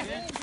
Amen.